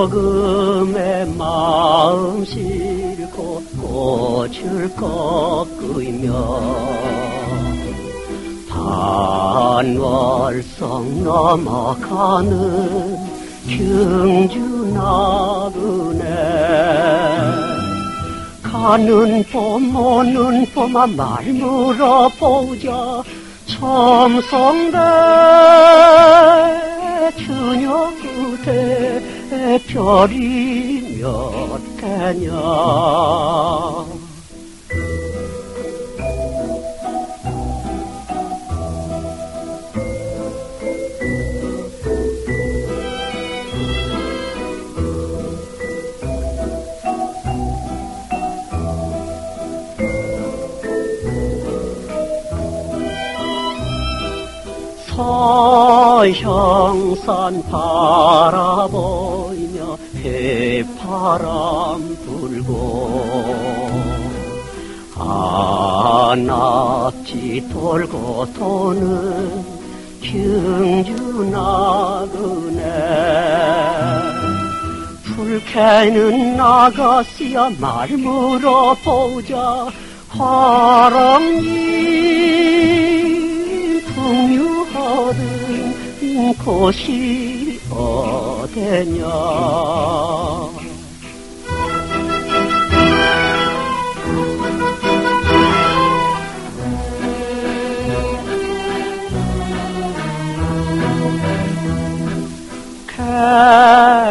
어금에 마음 싣고 꽃을 꺾으며 단월성 넘어가는 경주 나그네 가는 봄 오는 봄아 말 물어보자. 첨성대 별이 몇 개냐? 서형산 바라보 이며 해바람 불고 안압지 돌고 도는 경주 나그네. 불쾌는 나가시야 말 물어보자 화랑이 풍류하던 곳이 어 디냐?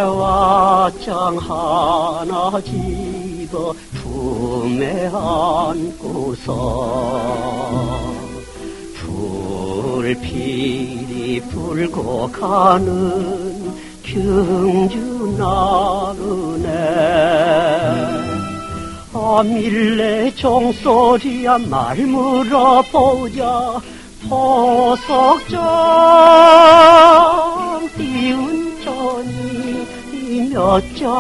개화장 하나 집어 품에 안고서 불필이 불고 가는 경주 나그네. 아 밀레 종소리야 말 물어보자 포석장. 띄운 전이 몇 잔이러냐